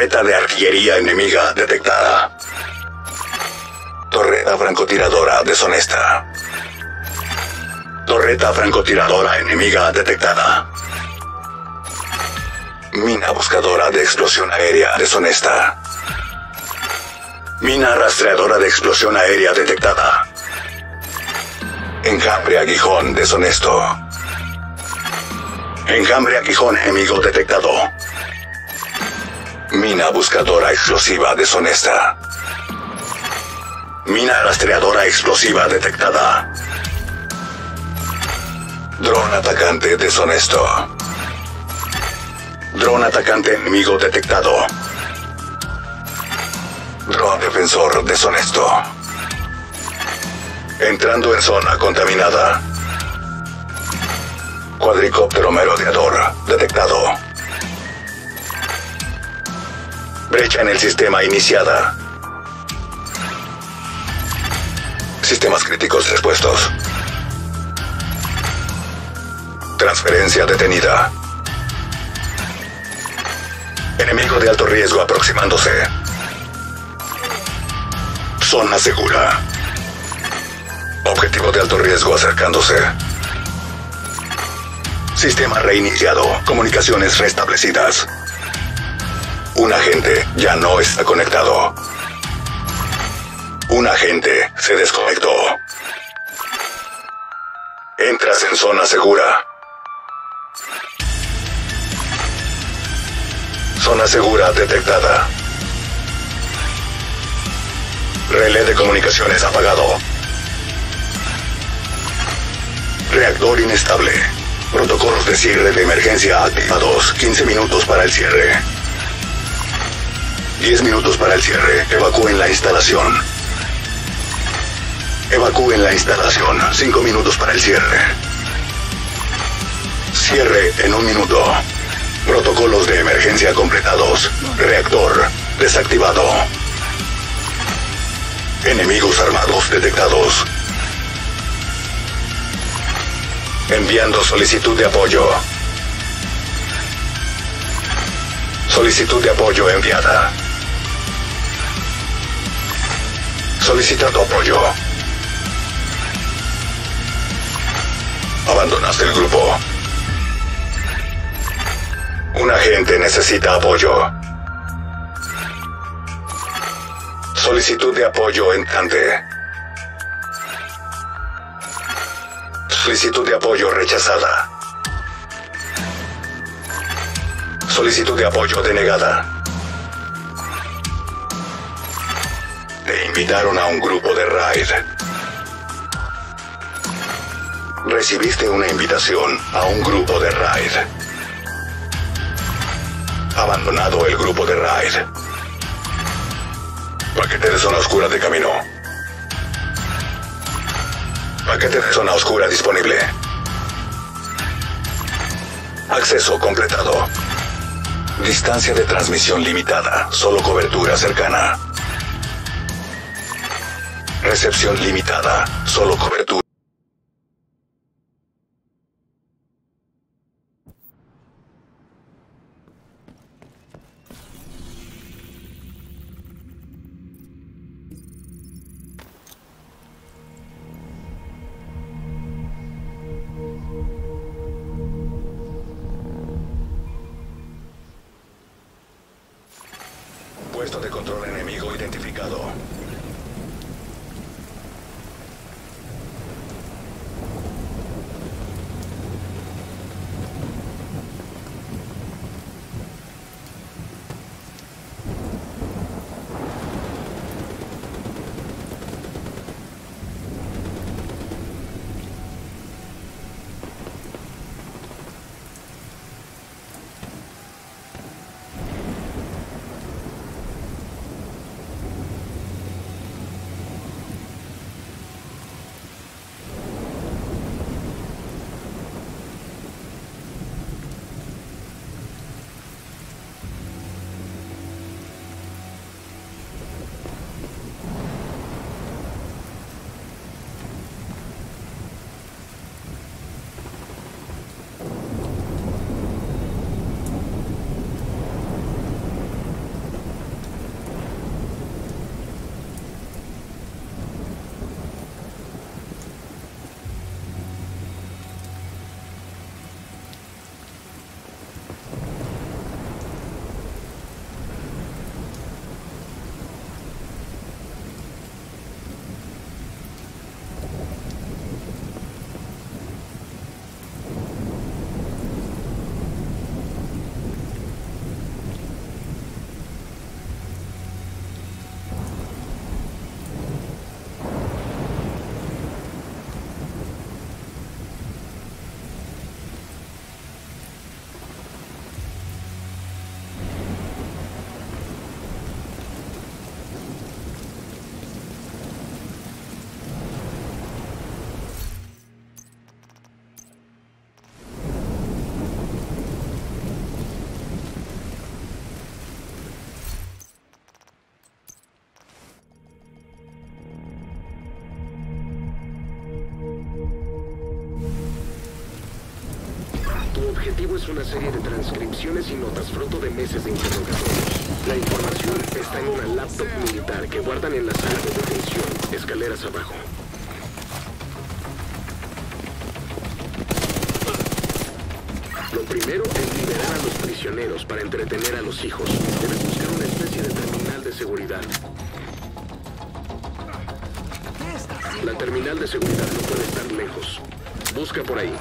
Torreta de artillería enemiga detectada. Torreta francotiradora deshonesta. Torreta francotiradora enemiga detectada. Mina buscadora de explosión aérea deshonesta. Mina rastreadora de explosión aérea detectada. Enjambre aguijón deshonesto. Enjambre aguijón enemigo detectado. Mina buscadora explosiva deshonesta. Mina rastreadora explosiva detectada. Dron atacante deshonesto. Dron atacante enemigo detectado. Dron defensor deshonesto. Entrando en zona contaminada. Cuadricóptero merodeador detectado. Brecha en el sistema iniciada. Sistemas críticos expuestos. Transferencia detenida. Enemigo de alto riesgo aproximándose. Zona segura. Objetivo de alto riesgo acercándose. Sistema reiniciado. Comunicaciones restablecidas. Un agente ya no está conectado. Un agente se desconectó. Entras en zona segura. Zona segura detectada. Relé de comunicaciones apagado. Reactor inestable. Protocolos de cierre de emergencia activados. 15 minutos para el cierre. 10 minutos para el cierre. Evacúen la instalación. Evacúen la instalación. 5 minutos para el cierre. Cierre en un minuto. Protocolos de emergencia completados. Reactor desactivado. Enemigos armados detectados. Enviando solicitud de apoyo. Solicitud de apoyo enviada. Solicitando apoyo. Abandonaste el grupo. Un agente necesita apoyo. Solicitud de apoyo entrante. Solicitud de apoyo rechazada. Solicitud de apoyo denegada. Te invitaron a un grupo de raid. Recibiste una invitación a un grupo de raid. Abandonado el grupo de raid. Paquete de zona oscura de camino. Paquete de zona oscura disponible. Acceso completado. Distancia de transmisión limitada. Solo cobertura cercana. Recepción limitada. Solo cobertura. Para entretener a los hijos. Debes buscar una especie de terminal de seguridad. La terminal de seguridad no puede estar lejos. Busca por ahí.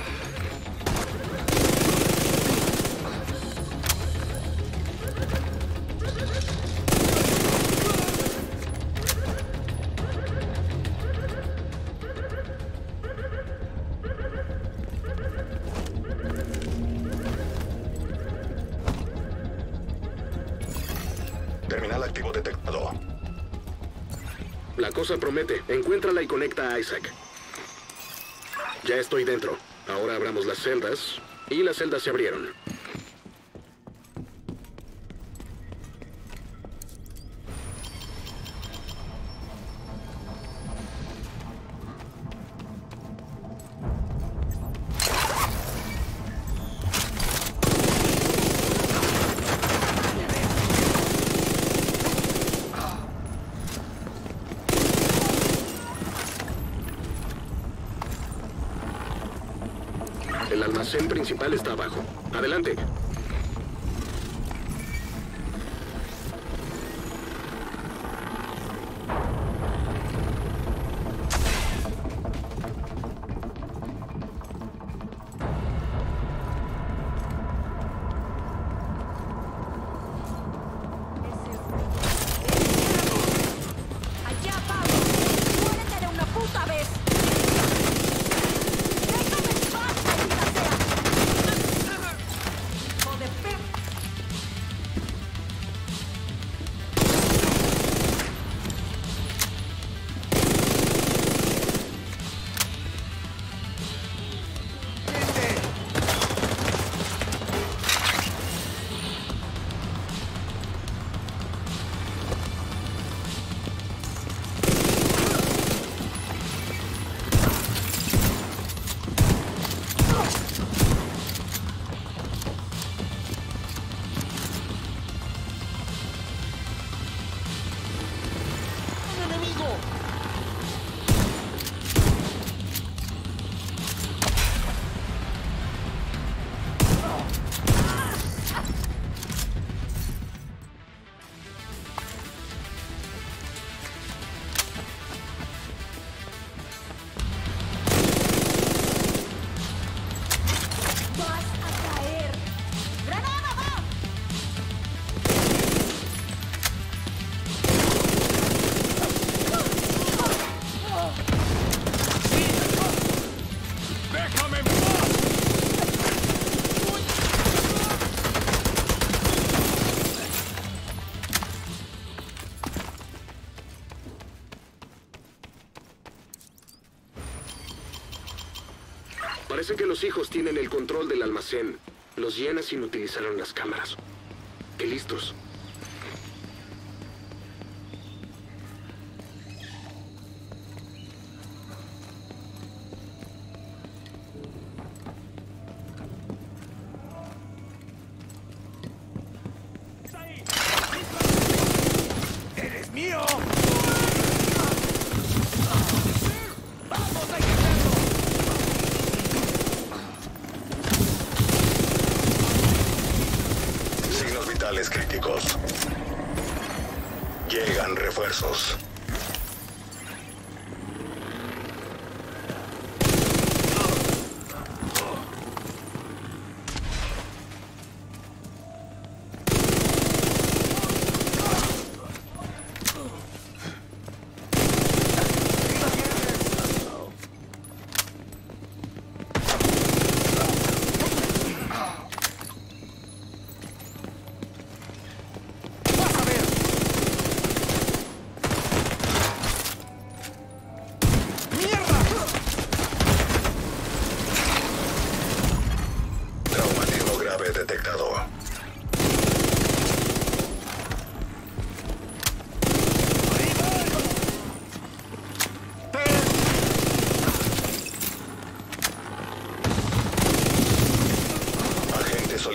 Encuéntrala y conecta a Isaac. Ya estoy dentro. Ahora abramos las celdas. Y las celdas se abrieron. Está abajo. Los hijos tienen el control del almacén. Los llenas sin utilizaron las cámaras. ¡Qué listos!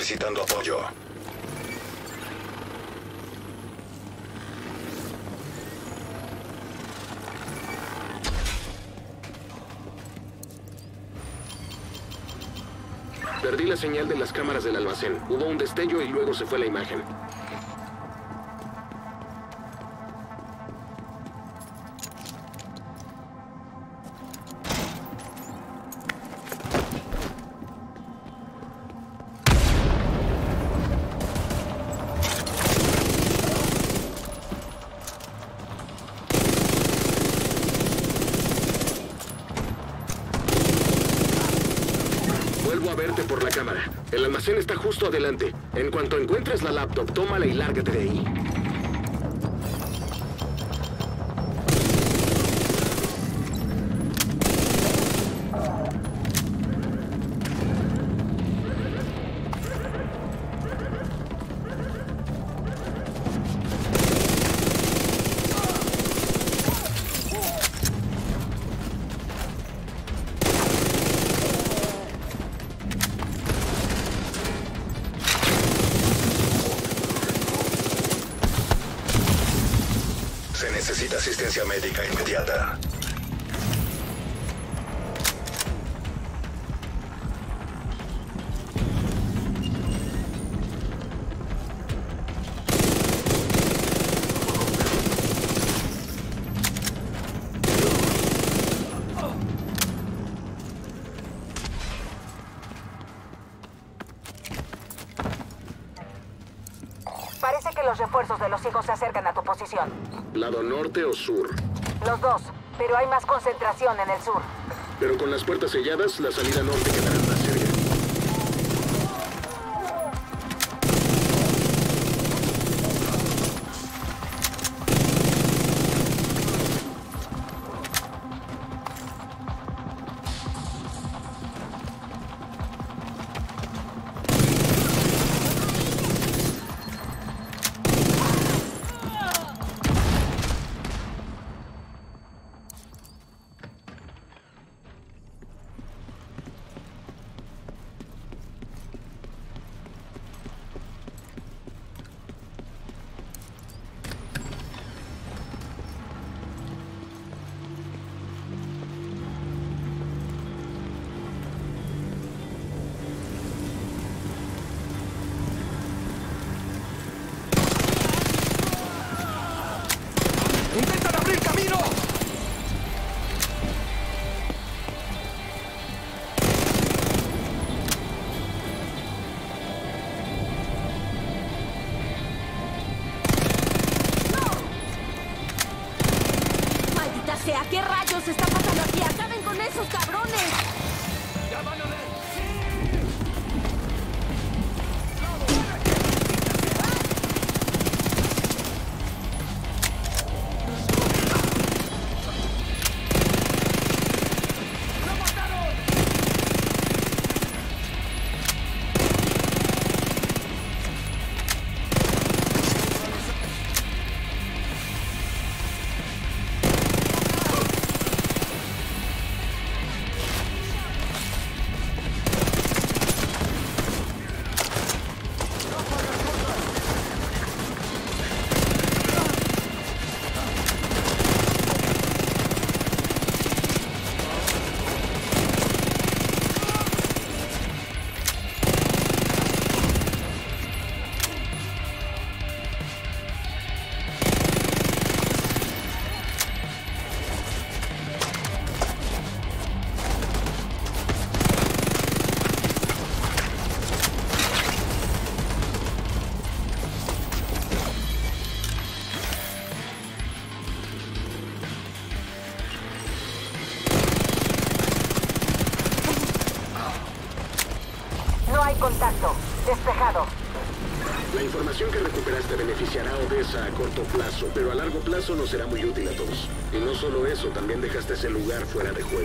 solicitando apoyo. Perdí la señal de las cámaras del almacén. Hubo un destello y luego se fue la imagen. Justo adelante. En cuanto encuentres la laptop, tómala y lárgate de ahí. Posición. ¿Lado norte o sur? Los dos, pero hay más concentración en el sur. Pero con las puertas selladas, la salida norte quedará plazo no será muy útil a todos. Y no solo eso, también dejaste ese lugar fuera de juego.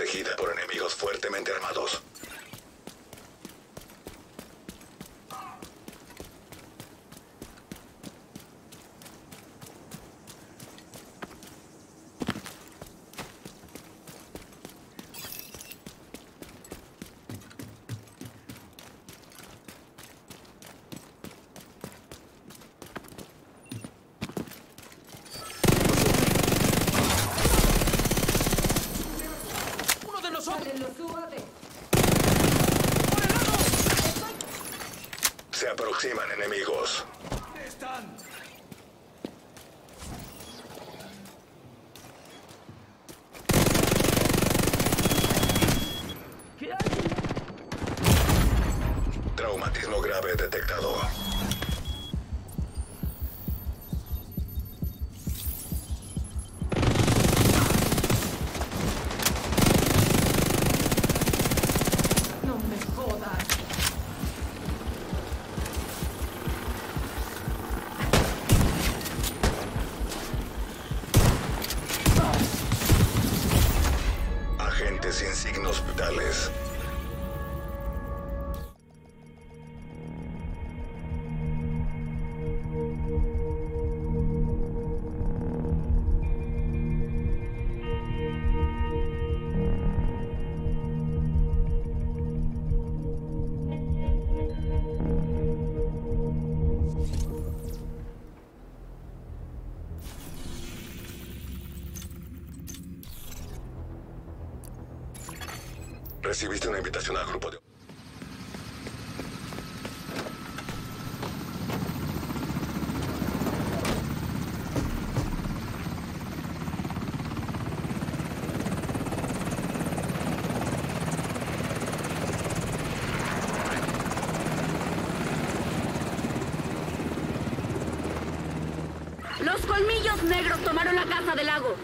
protegida por enemigos fuertemente armados. recibiste una invitación al grupo de... Los colmillos negros tomaron la casa del lago.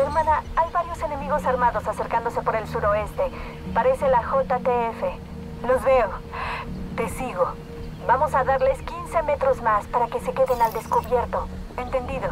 Hermana, hay varios enemigos armados acercándose por el suroeste. Parece la JTF. Los veo. Te sigo. Vamos a darles 15 metros más para que se queden al descubierto. ¿Entendido?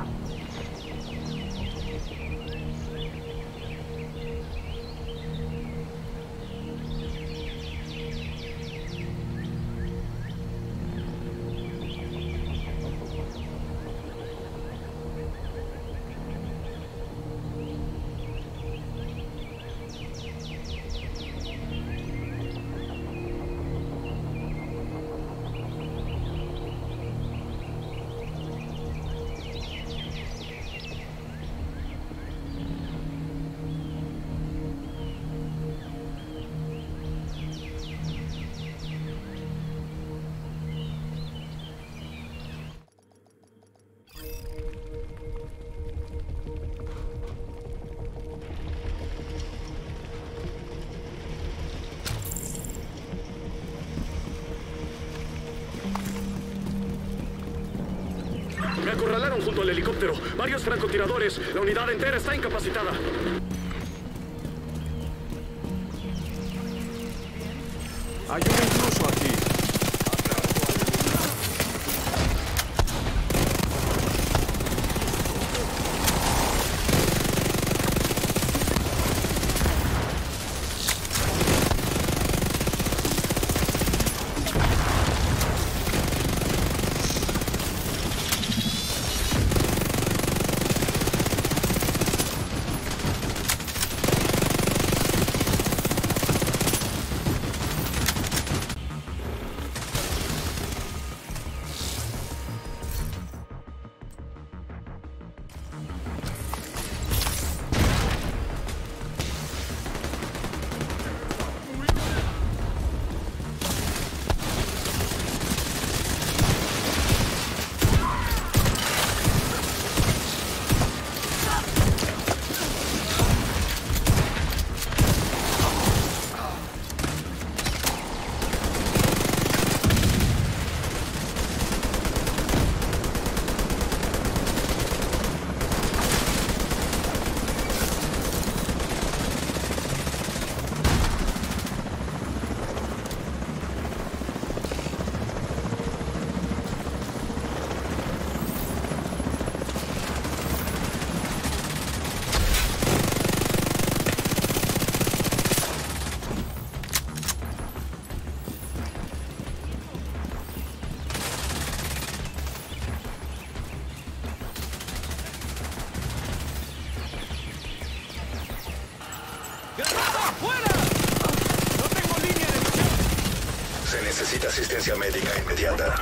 La unidad entera está incapacitada. médica inmediata.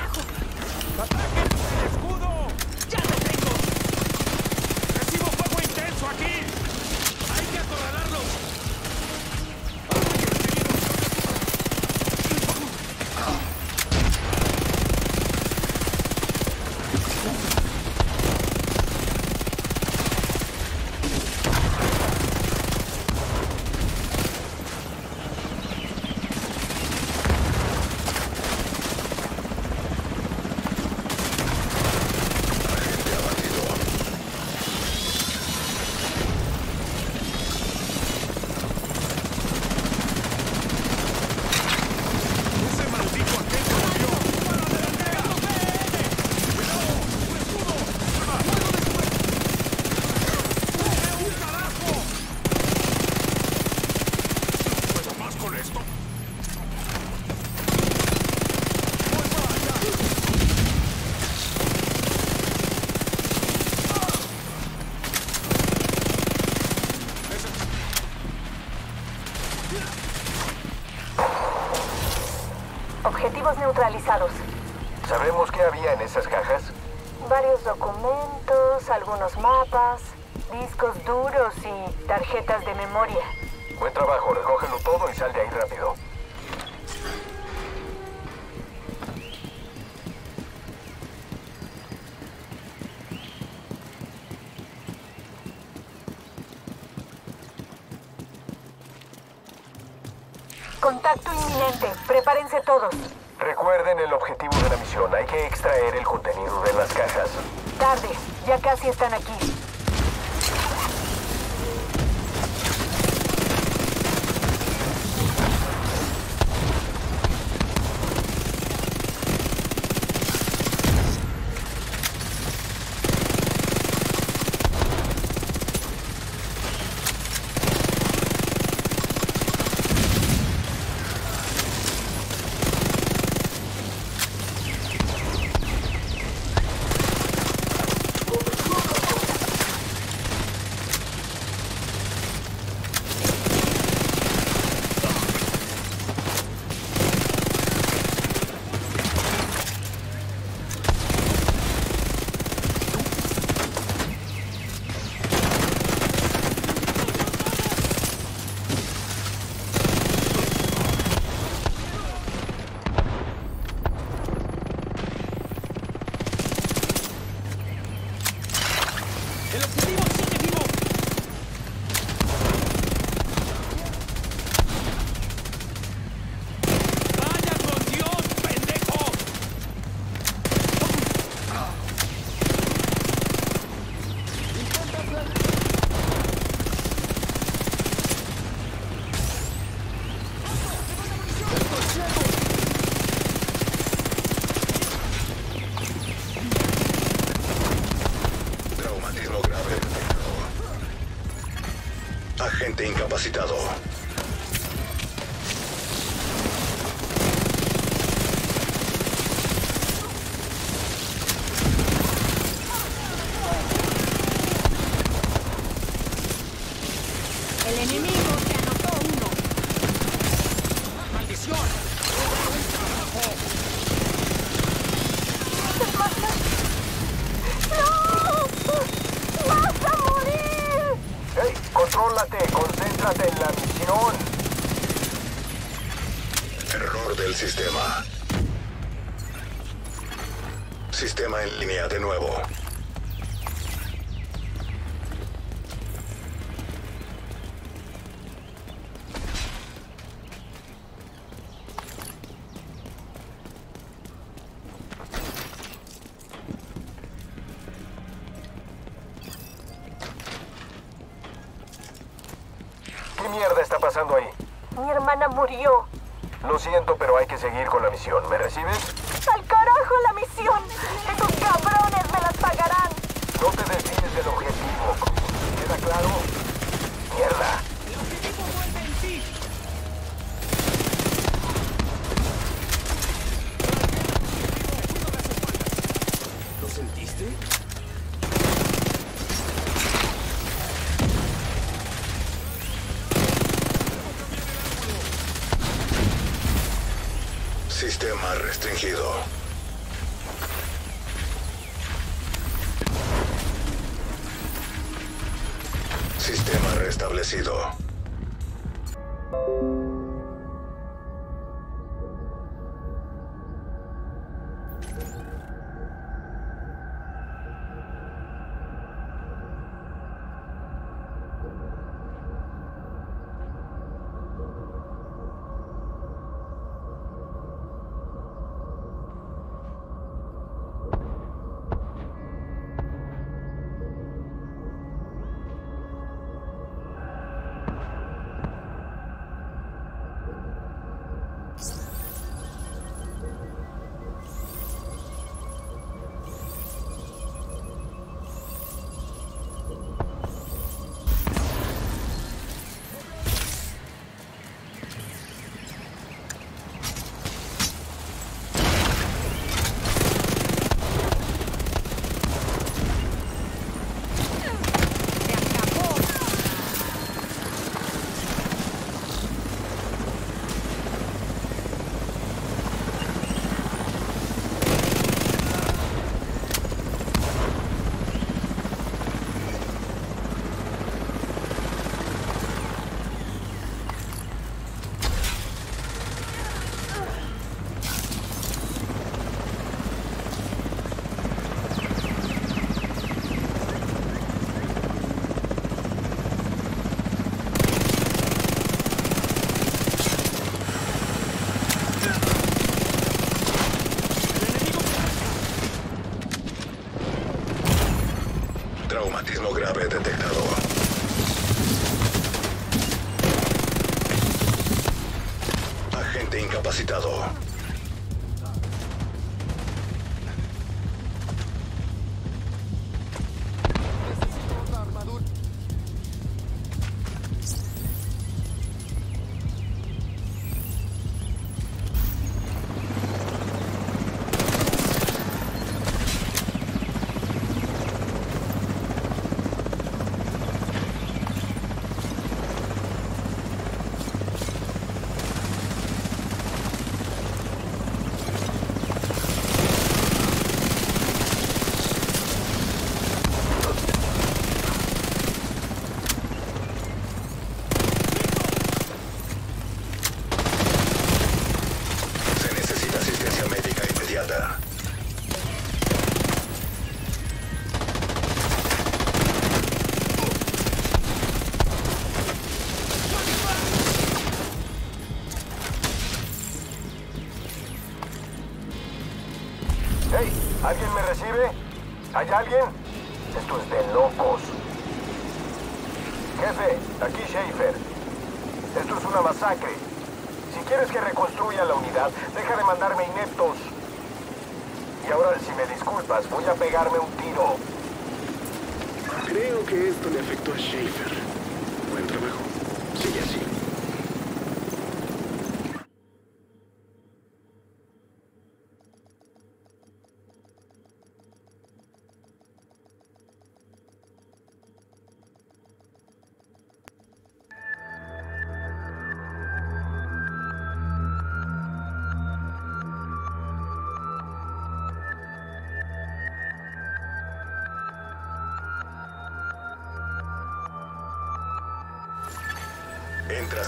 Agente incapacitado.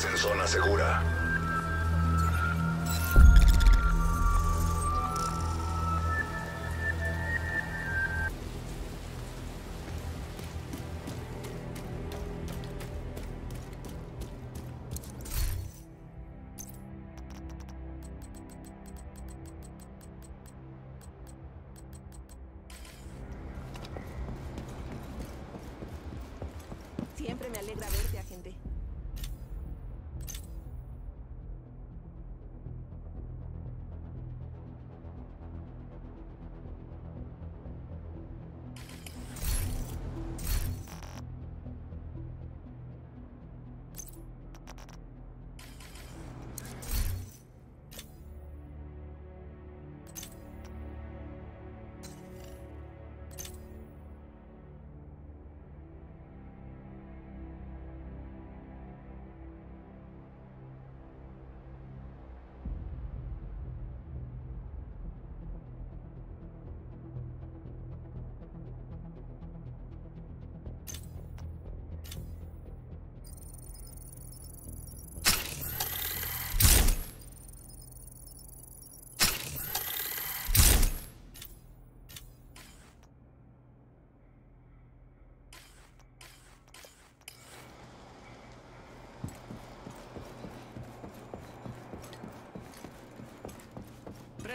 En zona segura.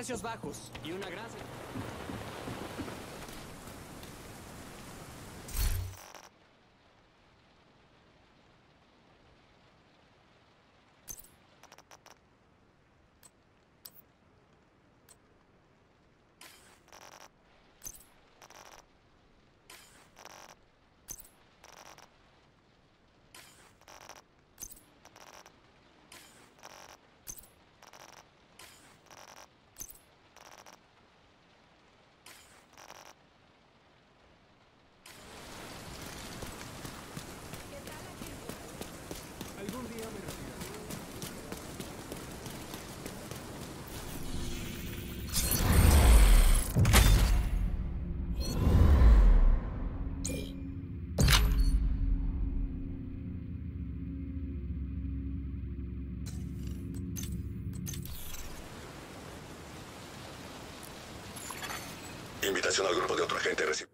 Precios bajos y una gran... Invitación al grupo de otro agente recibe.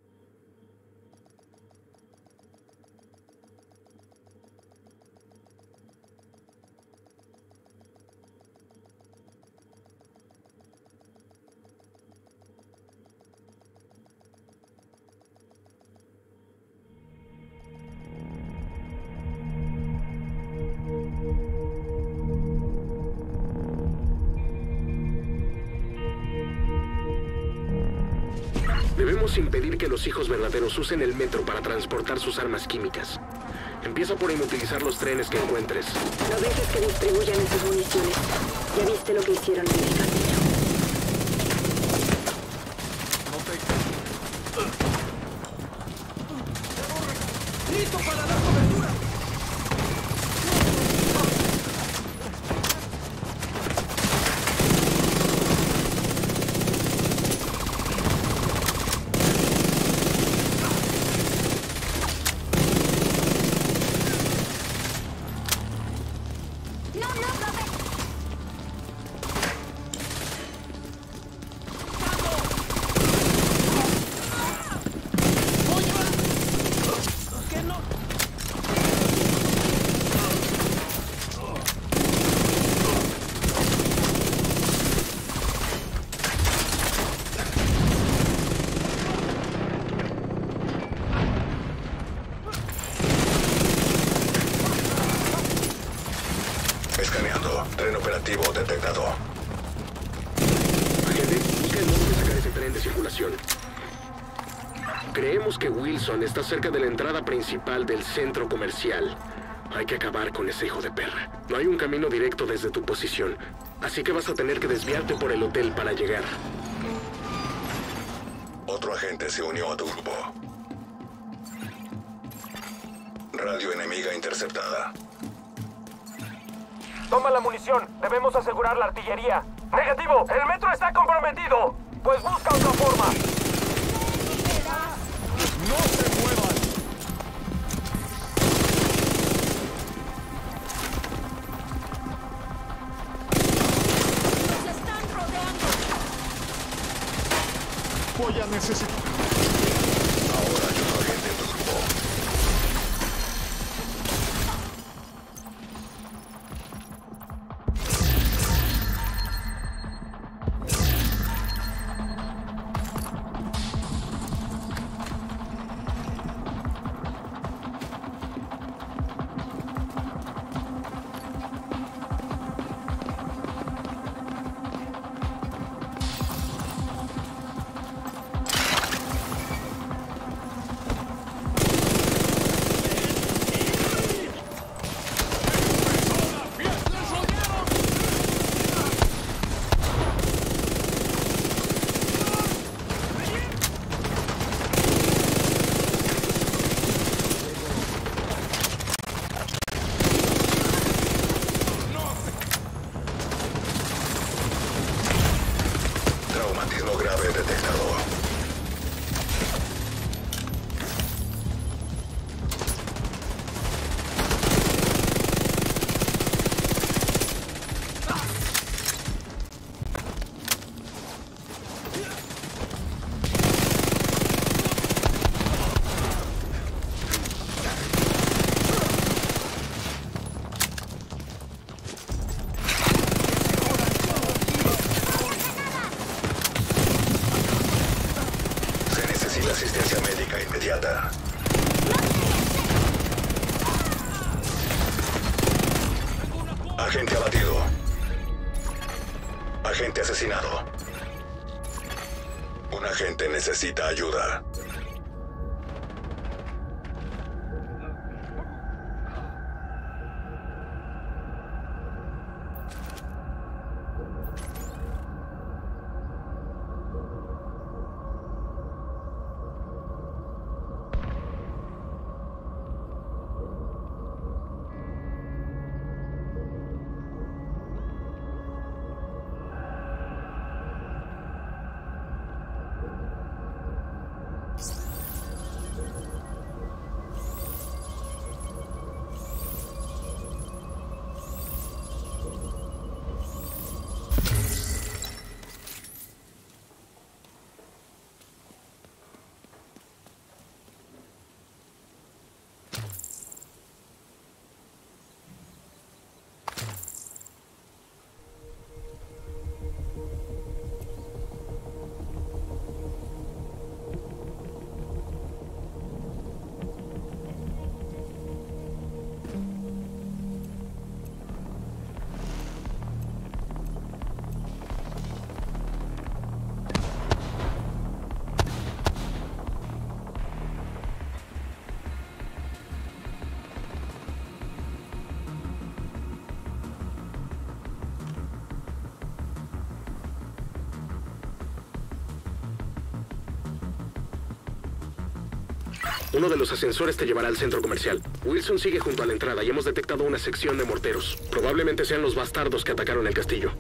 Los hijos verdaderos usen el metro para transportar sus armas químicas. Empieza por inutilizar los trenes que encuentres. No dejes que distribuyan esas municiones. Ya viste lo que hicieron en el Objetivo detectado. Agente, busca el modo de sacar ese tren de circulación. Creemos que Wilson está cerca de la entrada principal del centro comercial. Hay que acabar con ese hijo de perra. No hay un camino directo desde tu posición, así que vas a tener que desviarte por el hotel para llegar. Otro agente se unió a tu grupo. Radio enemiga interceptada. Toma la munición. Debemos asegurar la artillería. Negativo. El metro está comprometido. Pues busca otra forma. Necesita ayuda. Uno de los ascensores te llevará al centro comercial. Wilson sigue junto a la entrada y hemos detectado una sección de morteros. Probablemente sean los bastardos que atacaron el castillo.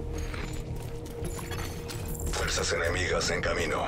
Fuerzas enemigas en camino.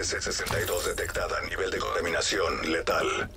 TC-62 detectada. Nivel de contaminación letal.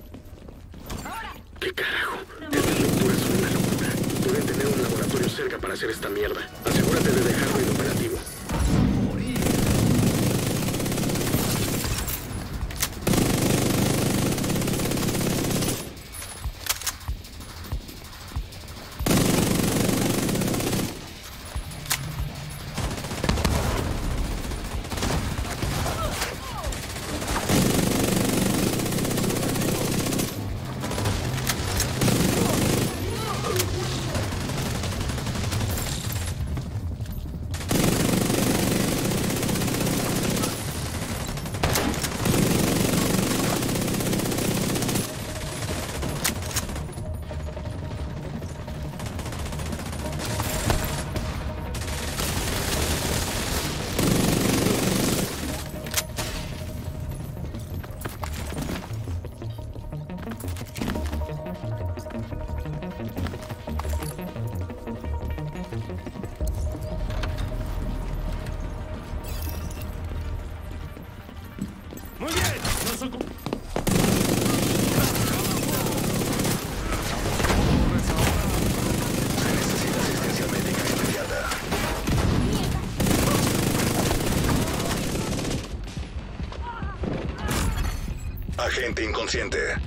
Agente inconsciente.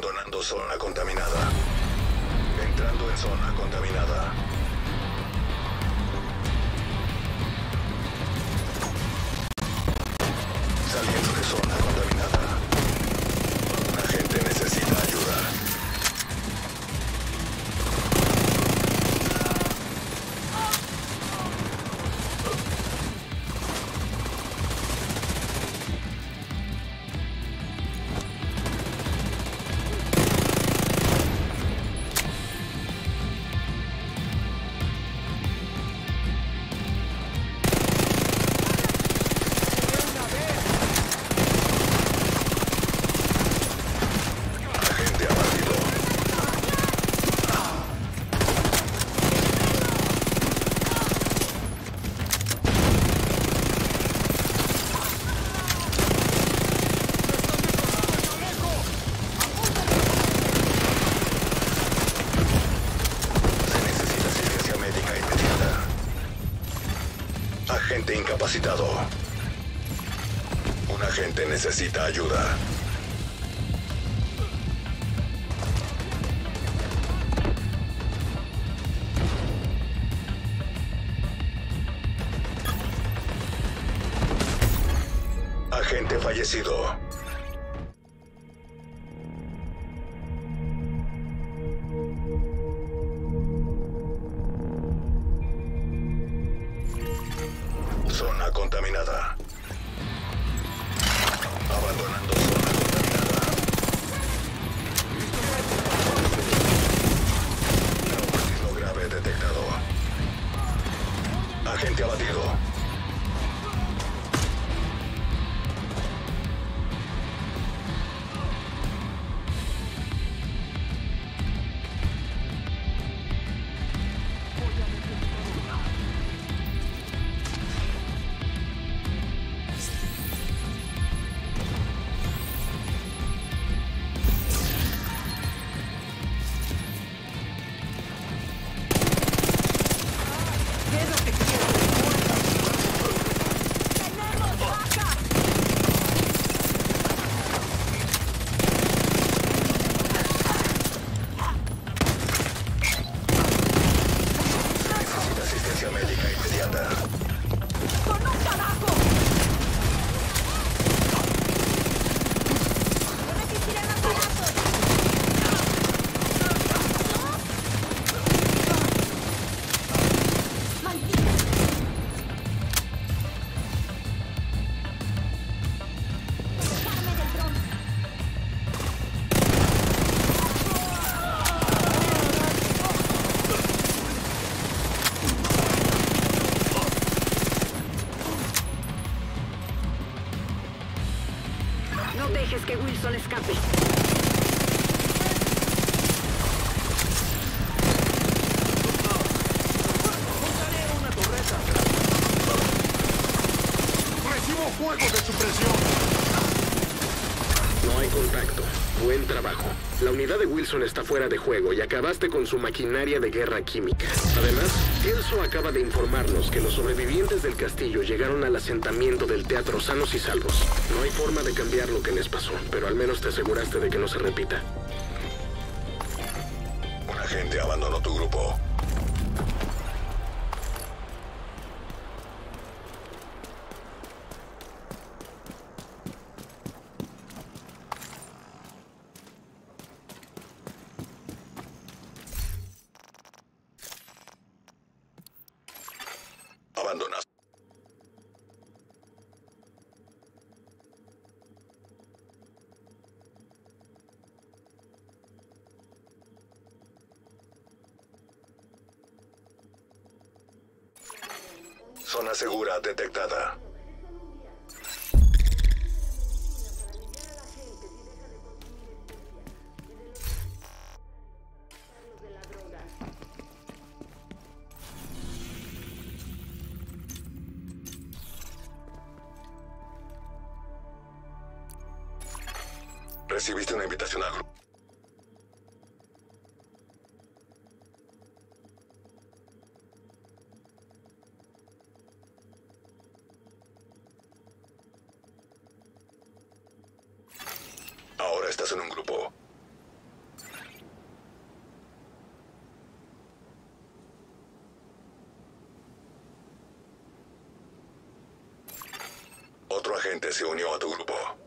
Abandonando zona contaminada. Entrando en zona contaminada. Un agente necesita ayuda. Agente abatido. Wilson está fuera de juego y acabaste con su maquinaria de guerra química. Además, Kelso acaba de informarnos que los sobrevivientes del castillo llegaron al asentamiento del teatro sanos y salvos. No hay forma de cambiar lo que les pasó, pero al menos te aseguraste de que no se repita. Otro agente se unió a tu grupo.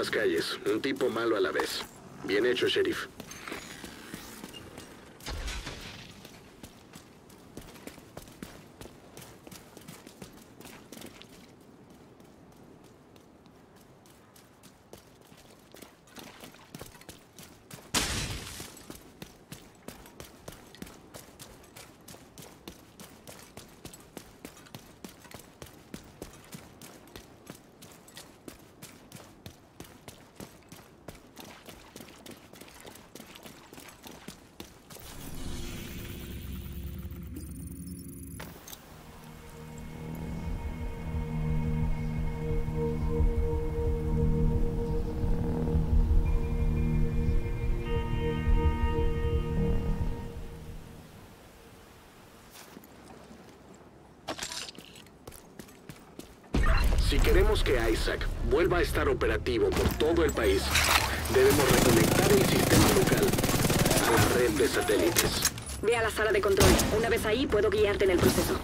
Las calles. Un tipo malo a la vez. Bien hecho, sheriff. Que Isaac vuelva a estar operativo por todo el país, debemos reconectar el sistema local a la red de satélites. Ve a la sala de control. Una vez ahí puedo guiarte en el proceso.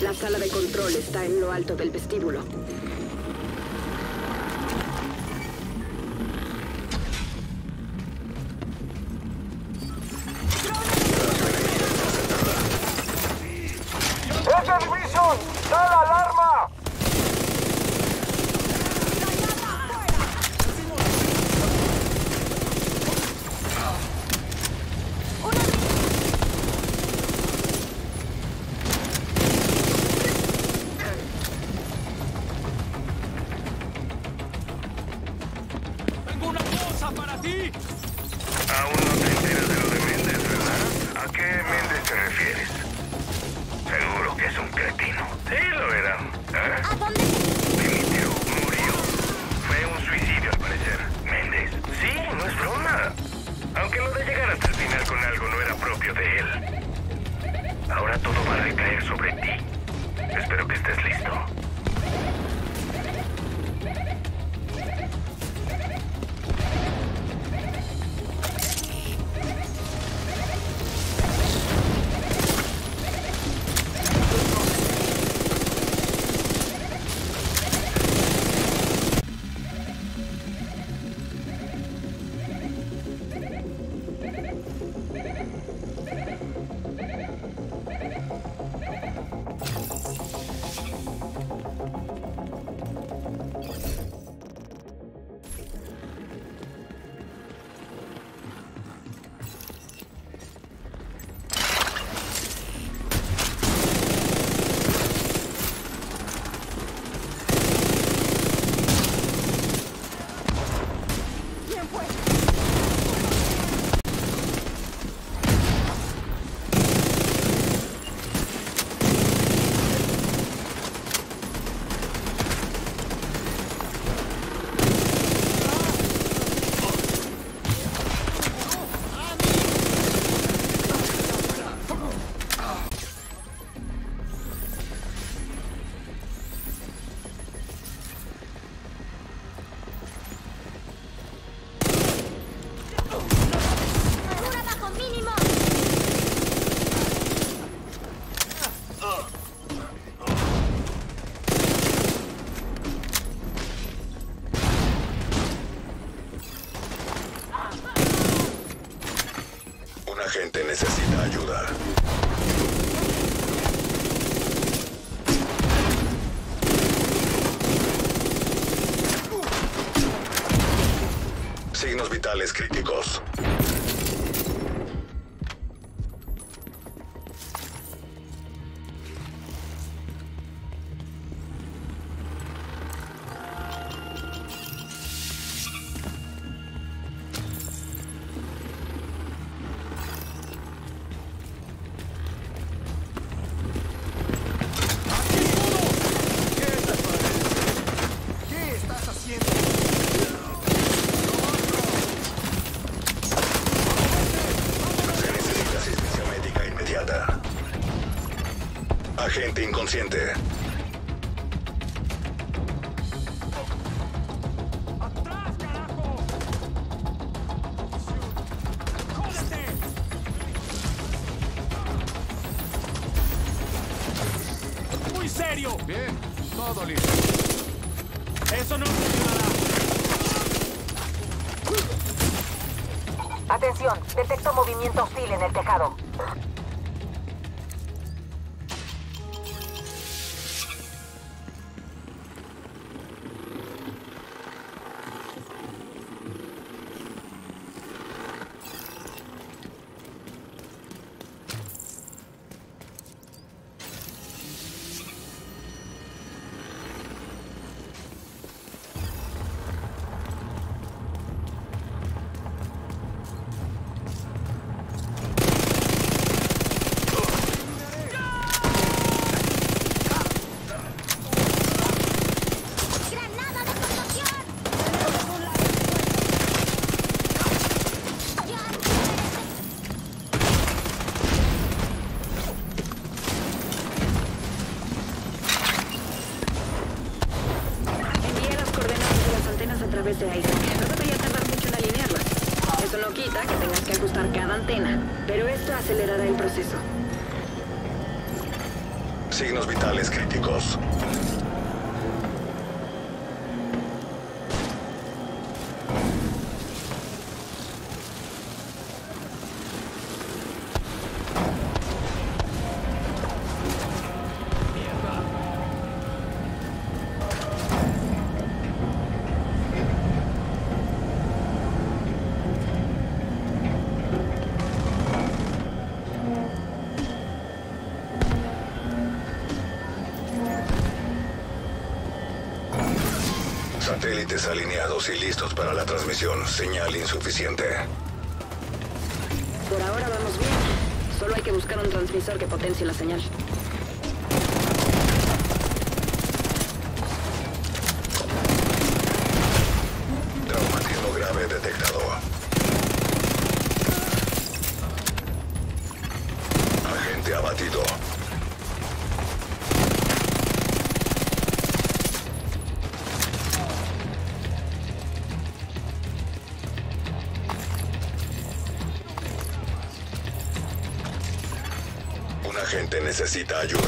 La sala de control está en lo alto del vestíbulo. comensales críticos. consciente. satélites alineados y listos para la transmisión. Señal insuficiente. Por ahora vamos bien. Solo hay que buscar un transmisor que potencie la señal. universidade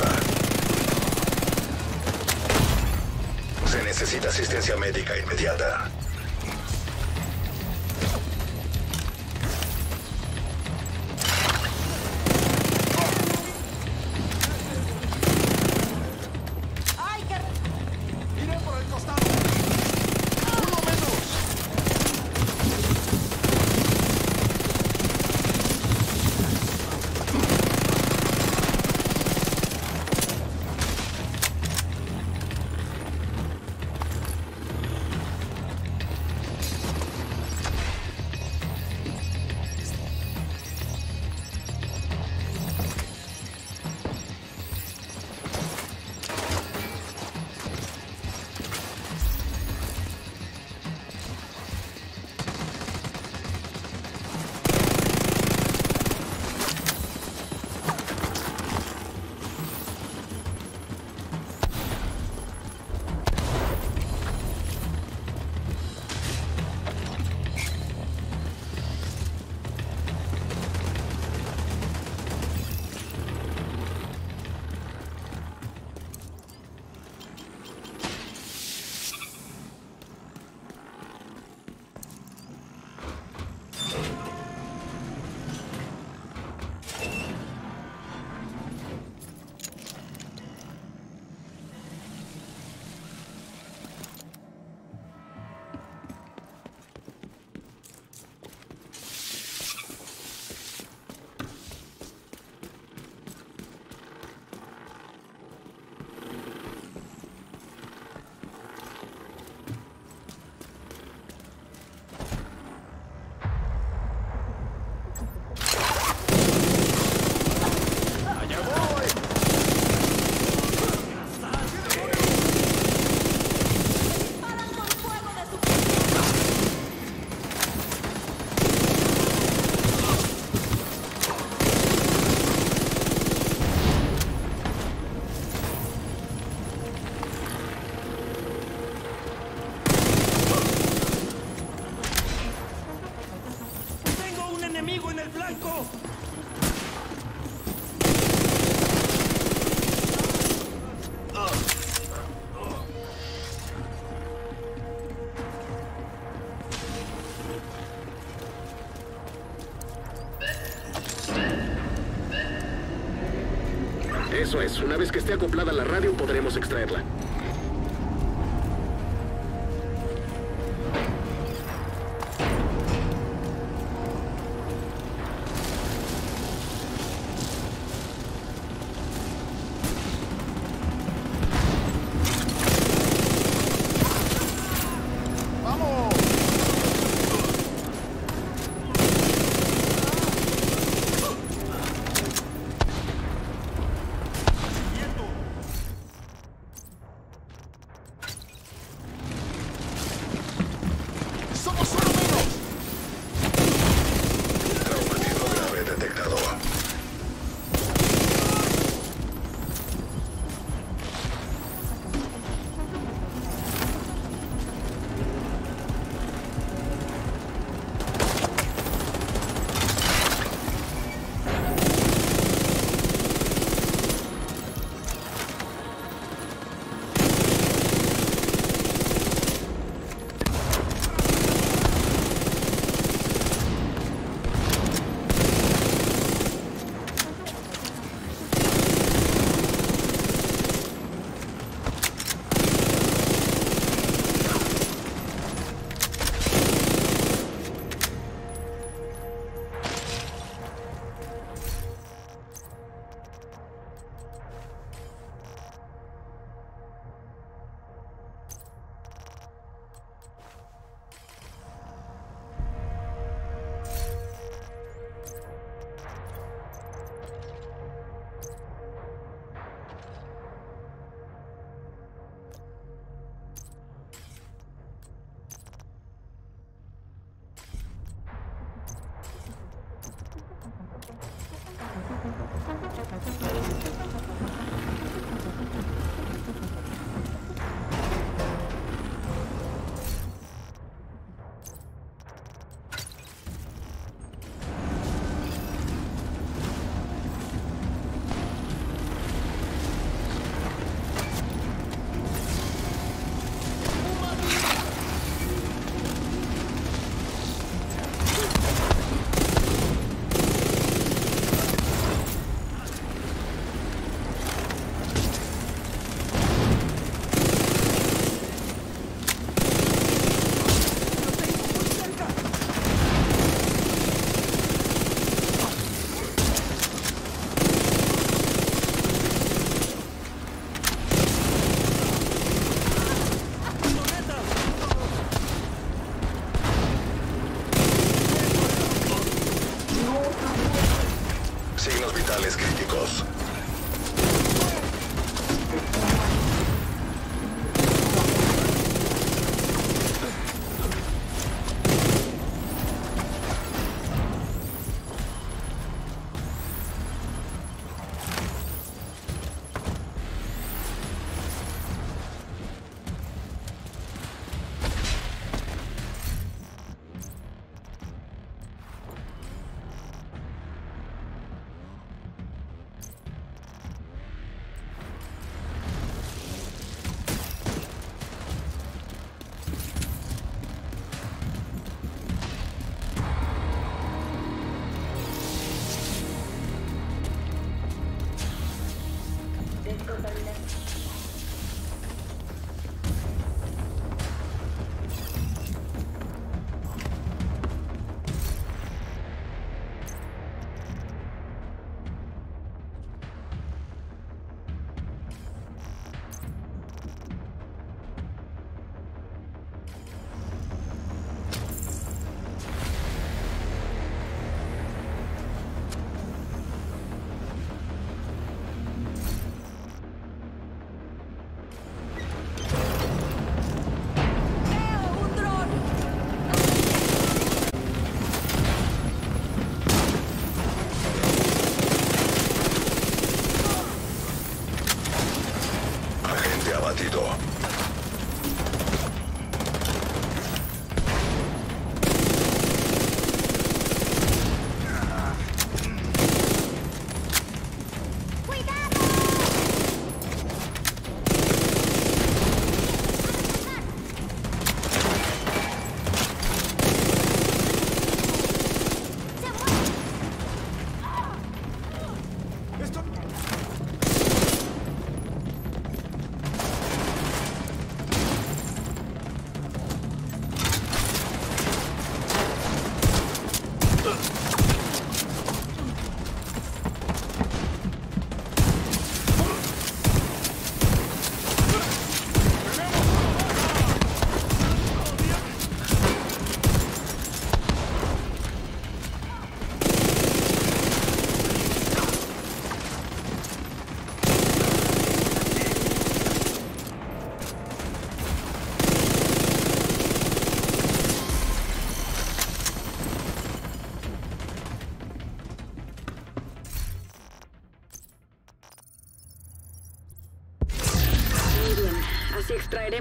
en el flanco! Eso es, una vez que esté acoplada la radio podremos extraerla. Vitales críticos.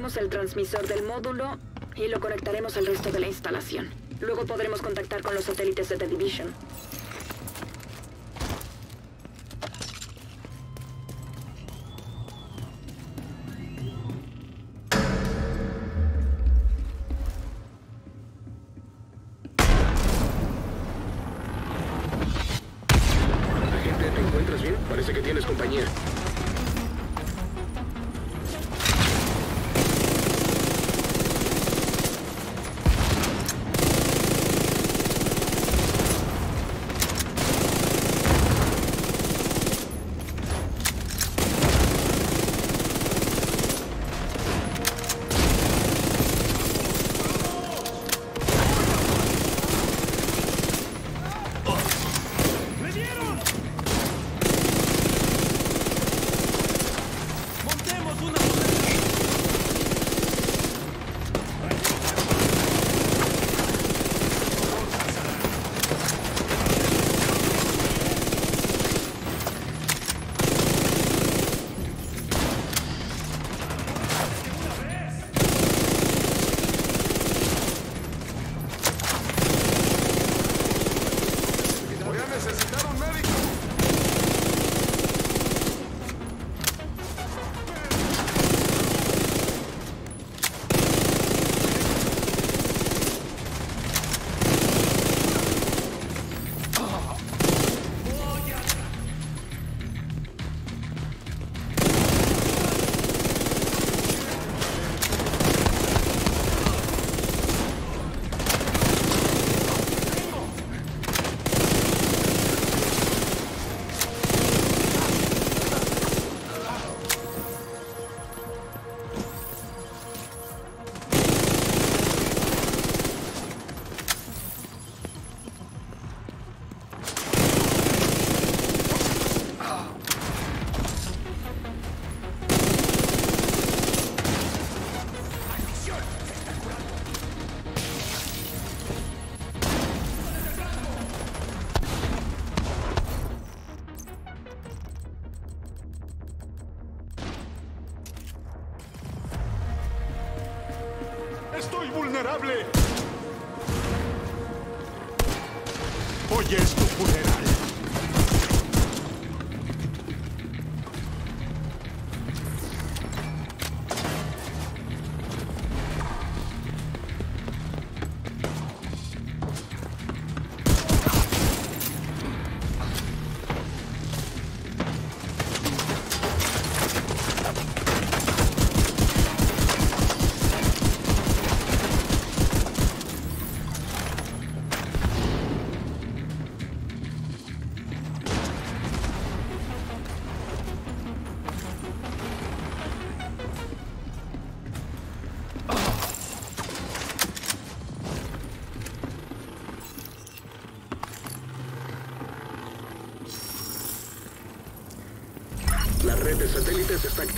El transmisor del módulo y lo conectaremos al resto de la instalación. Luego podremos contactar con los satélites de The Division. ¿te encuentras? Parece que tienes compañía.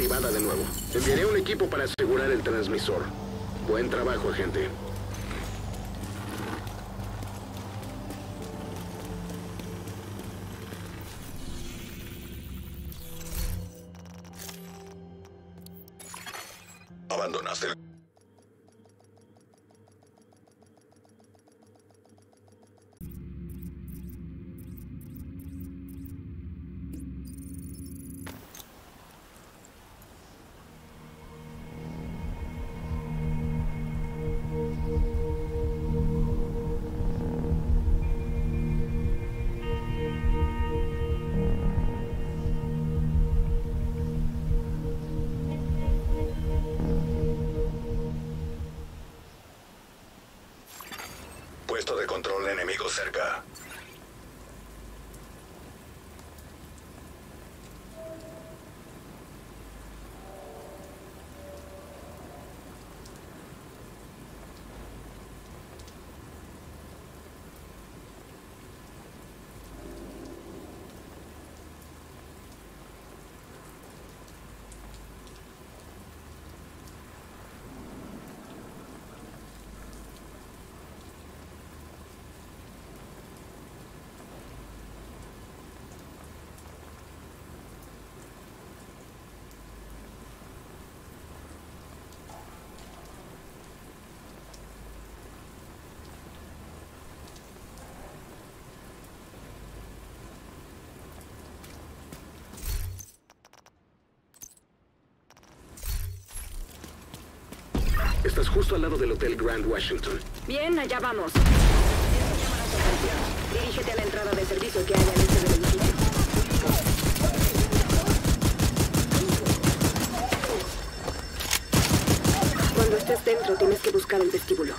De nuevo. Enviaré un equipo para asegurar el transmisor. Buen trabajo, agente. Abandonaste el... estás justo al lado del Hotel Grand Washington. Bien, allá vamos. Dirígete a la entrada de servicio que hay al este del edificio. Cuando estés dentro, tienes que buscar el vestíbulo.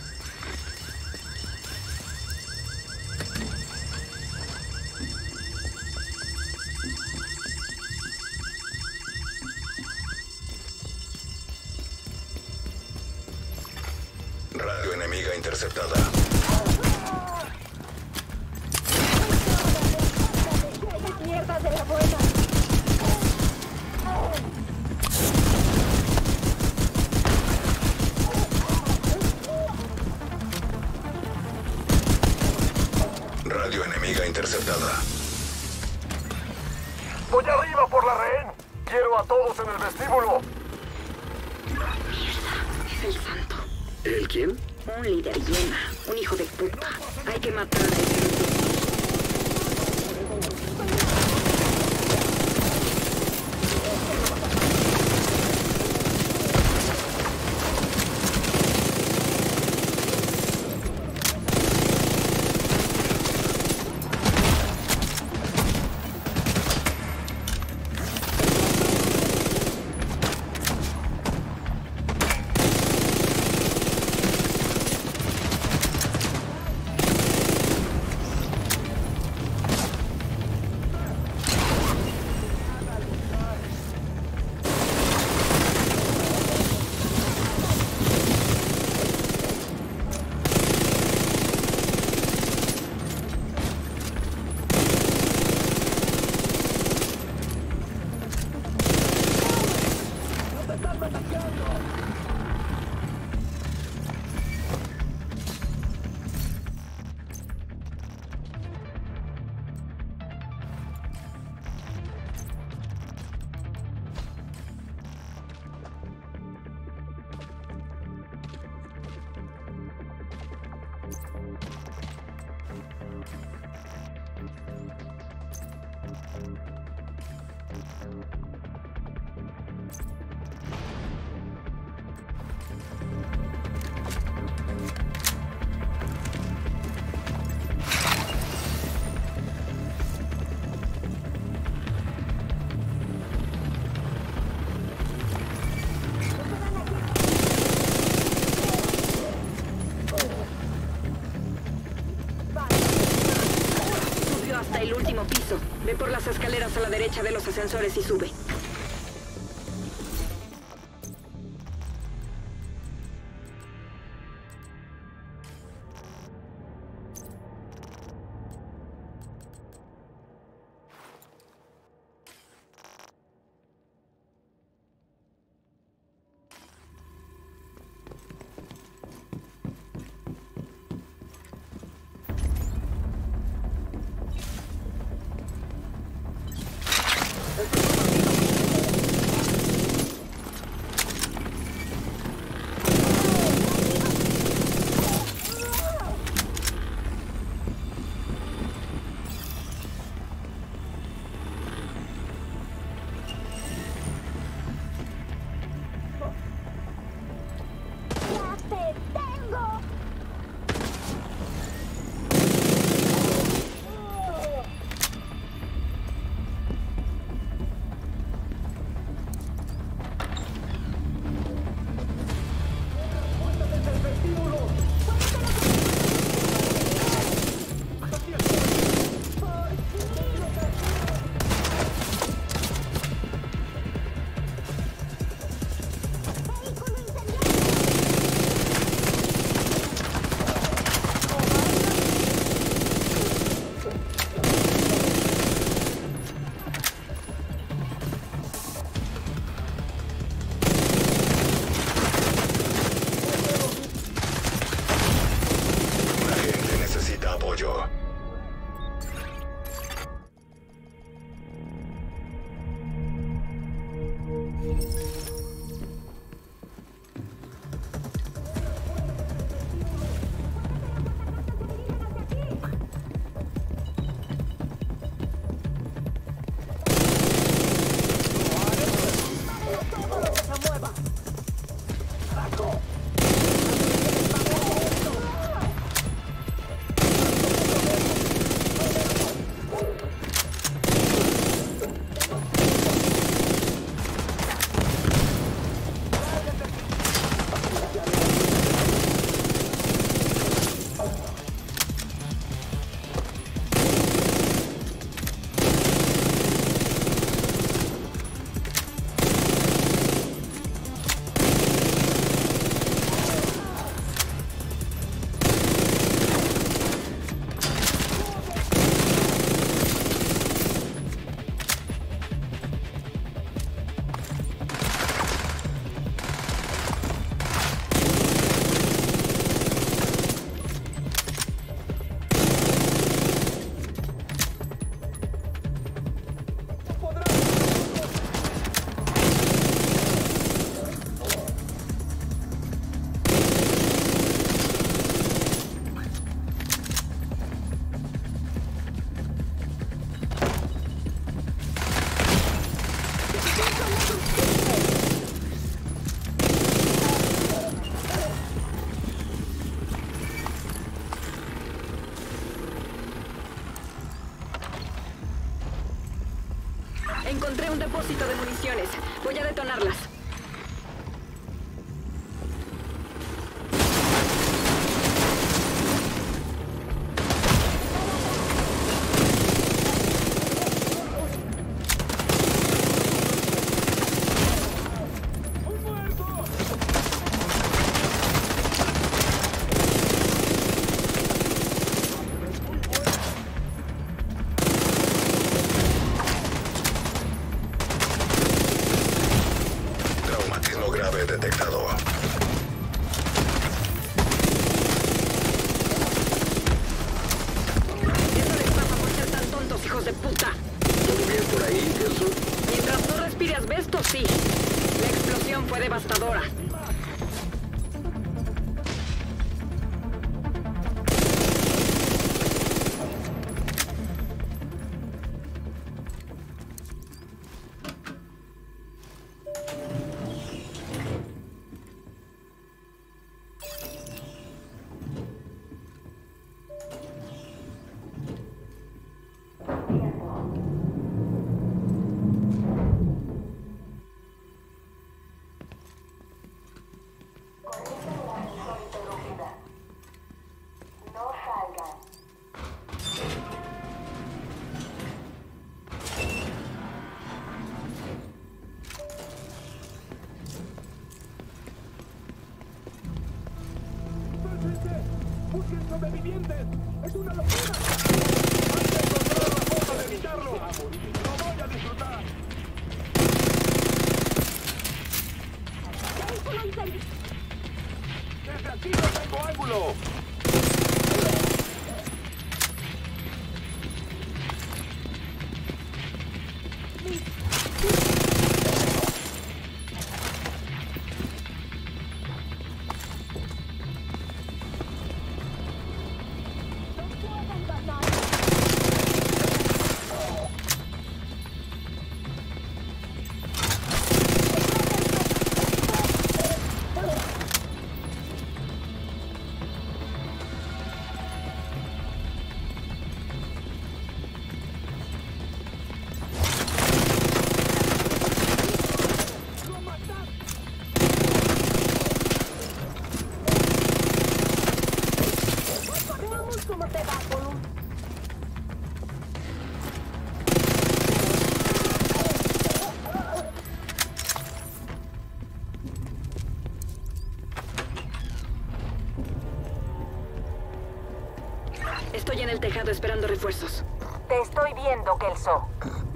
Derecha de los ascensores y sube.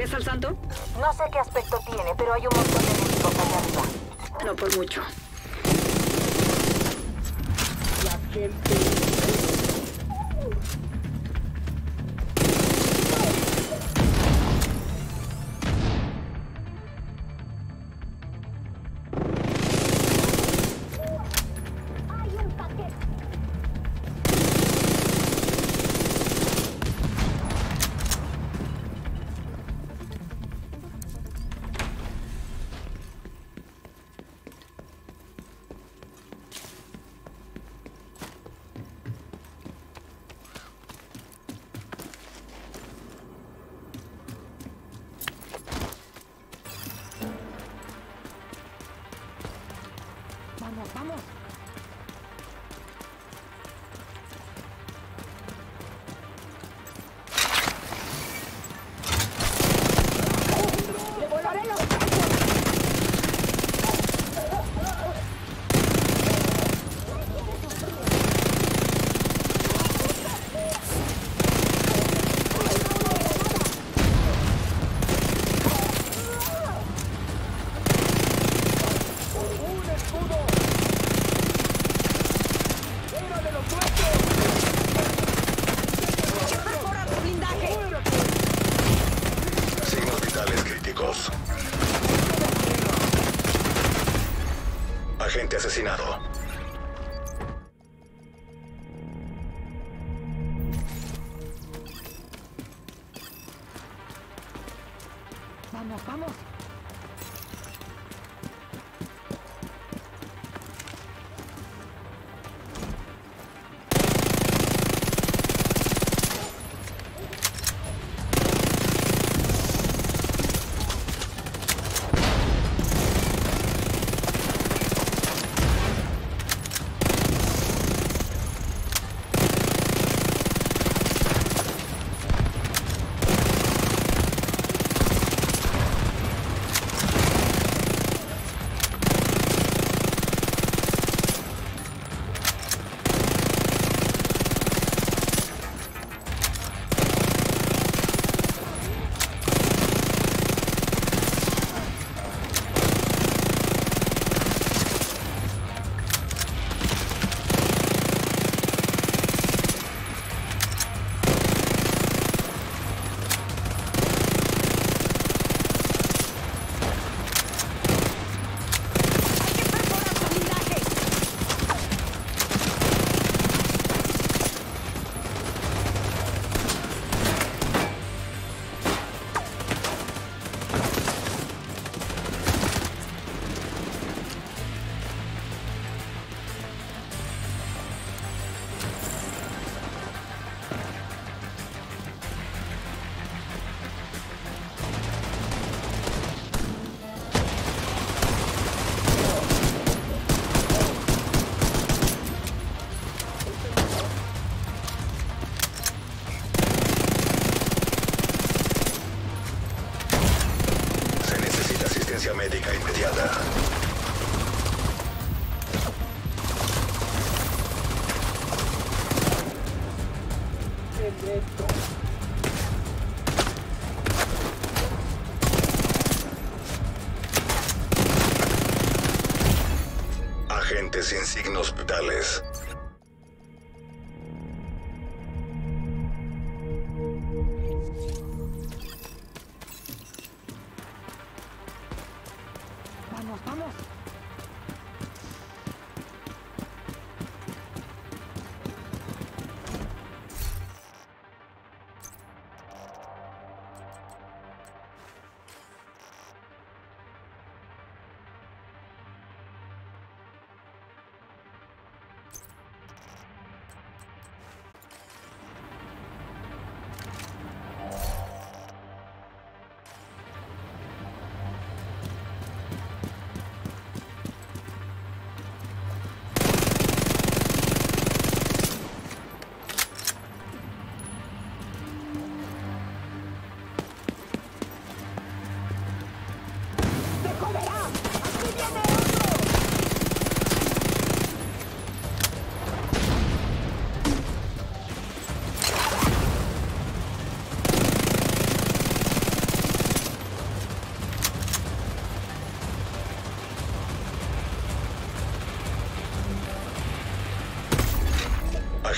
estás al santo? No sé qué aspecto tiene, pero hay un montón de músicos allá arriba. No por mucho.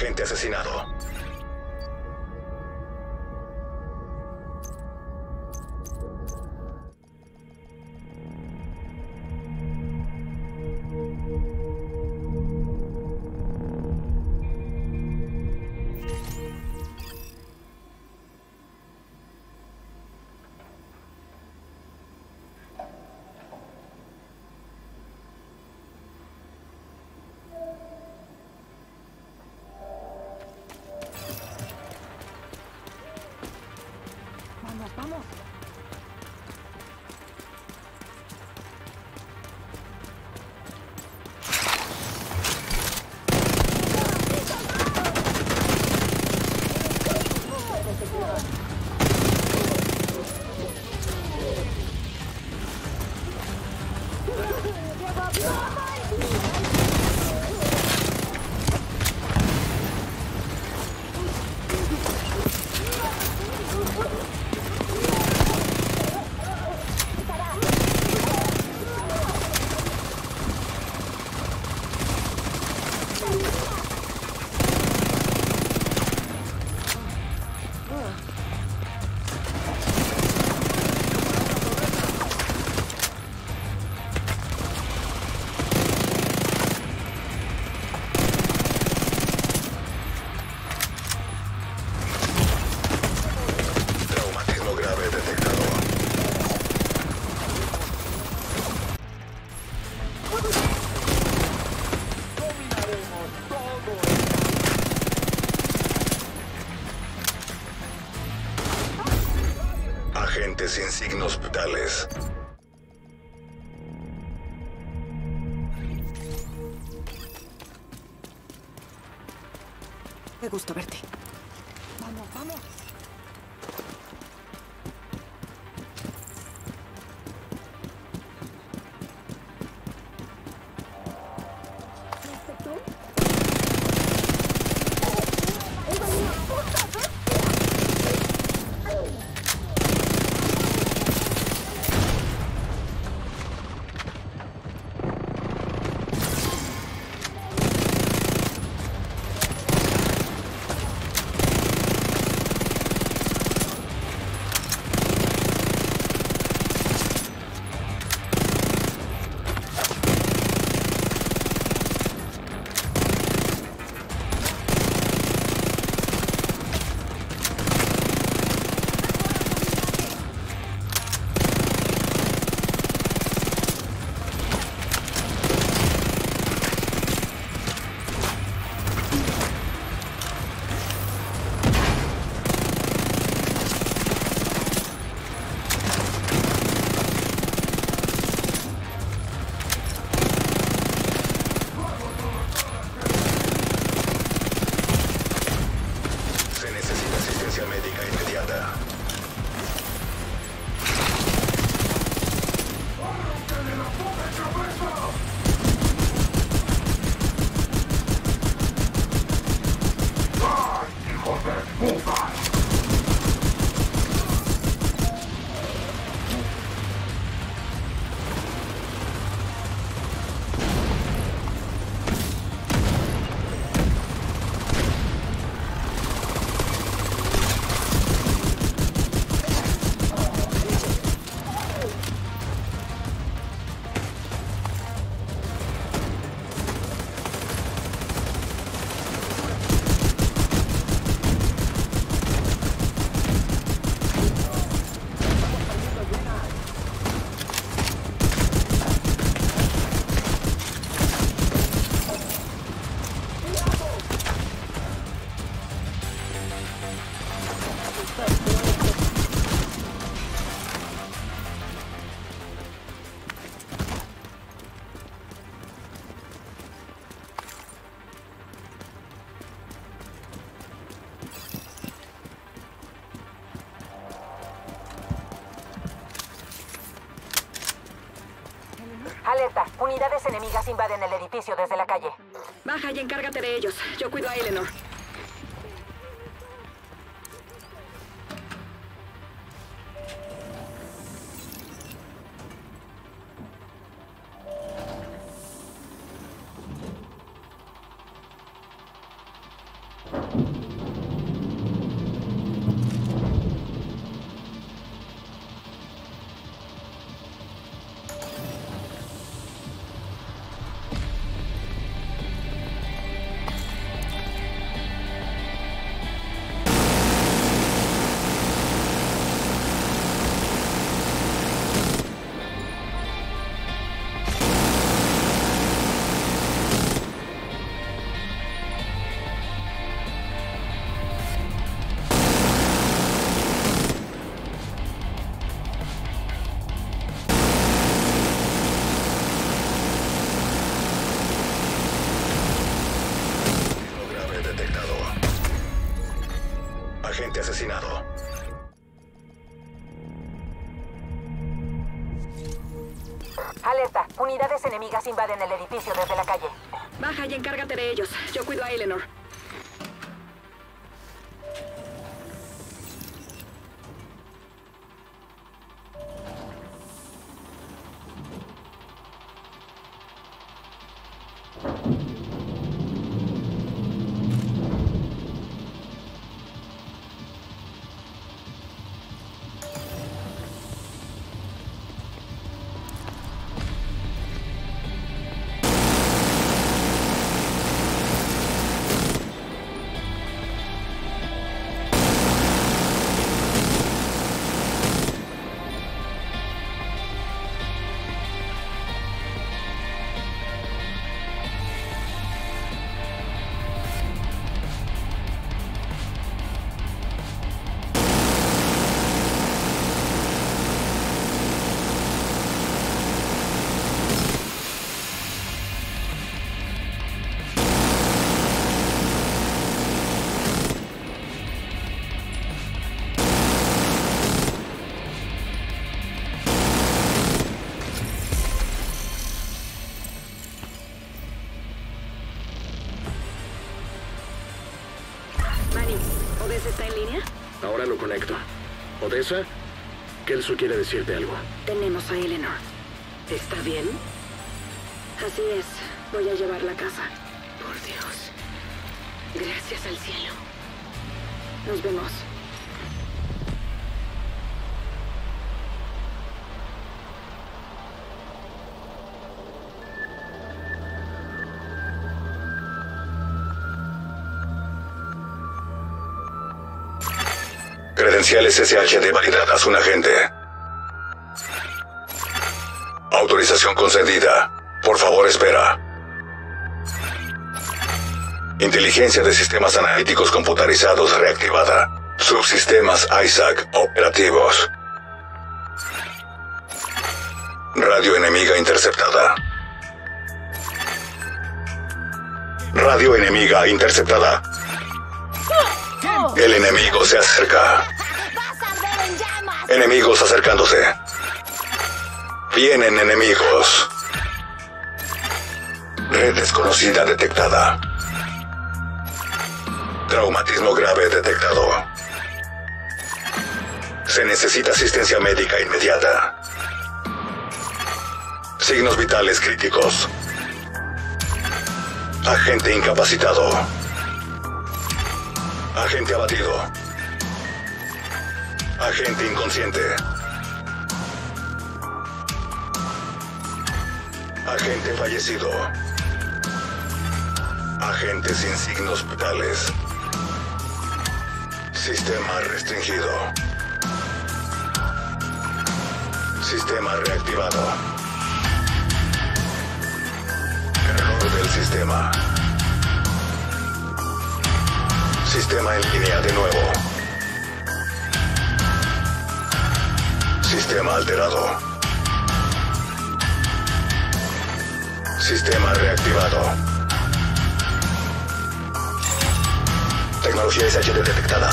Agente asesinado. Unidades enemigas invaden el edificio desde la calle. Baja y encárgate de ellos. Yo cuido a Eleanor. Enemigas invaden el edificio desde la calle. Baja y encárgate de ellos. Yo cuido a Eleanor. Odessa, Kelso quiere decirte algo. Tenemos a Eleanor. ¿Está bien? Así es. Voy a llevarla a casa. Por Dios. Gracias al cielo. Nos vemos. Credenciales SHD validadas, un agente. Autorización concedida. Por favor, espera. Inteligencia de sistemas analíticos computarizados reactivada. Subsistemas ISAC operativos. Radio enemiga interceptada. Radio enemiga interceptada. El enemigo se acerca. Enemigos acercándose. Vienen enemigos. Red desconocida detectada. Traumatismo grave detectado. Se necesita asistencia médica inmediata. Signos vitales críticos. Agente incapacitado. Agente abatido. Agente inconsciente. Agente fallecido. Agente sin signos vitales. Sistema restringido. Sistema reactivado. Error del sistema. Sistema en línea de nuevo. Sistema alterado. Sistema reactivado. Tecnología SHD detectada.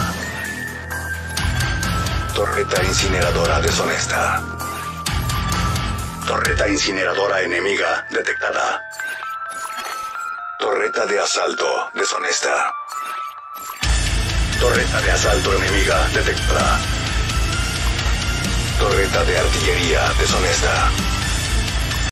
Torreta incineradora deshonesta. Torreta incineradora enemiga detectada. Torreta de asalto deshonesta. Torreta de asalto enemiga detectada. Torreta de artillería deshonesta.